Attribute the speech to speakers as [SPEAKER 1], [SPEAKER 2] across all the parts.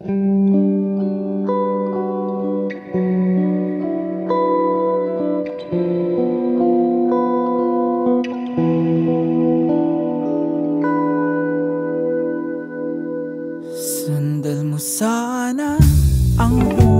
[SPEAKER 1] Sandal mo sana ang ulo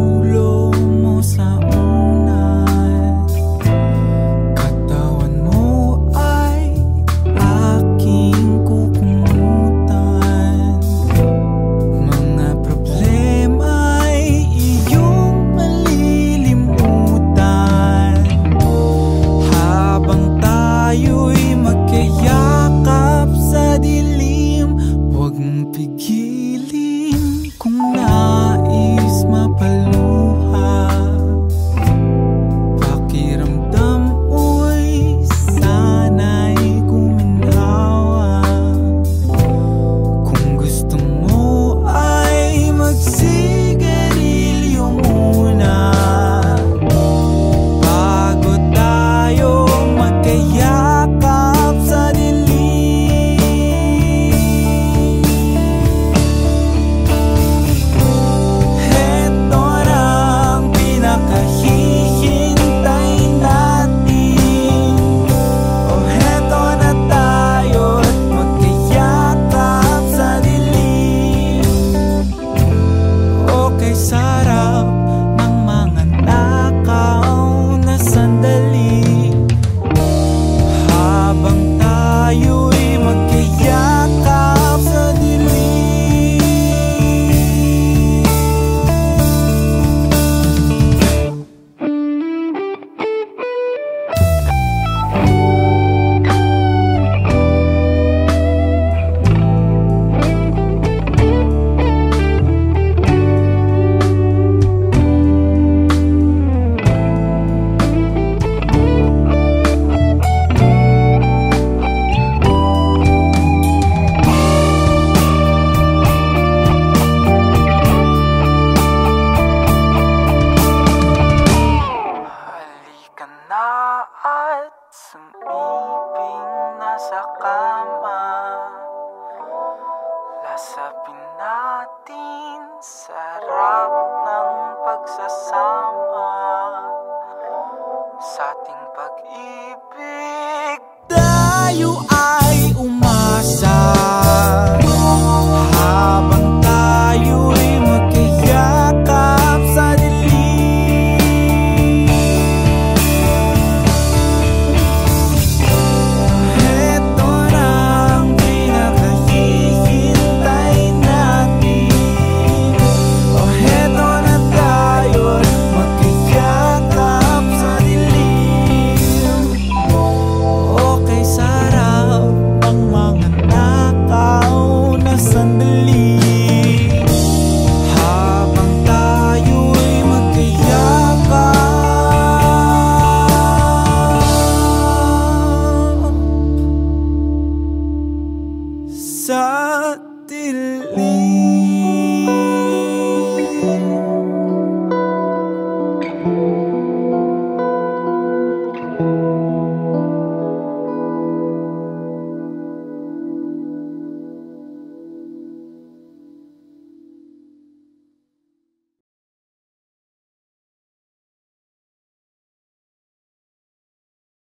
[SPEAKER 1] सारा some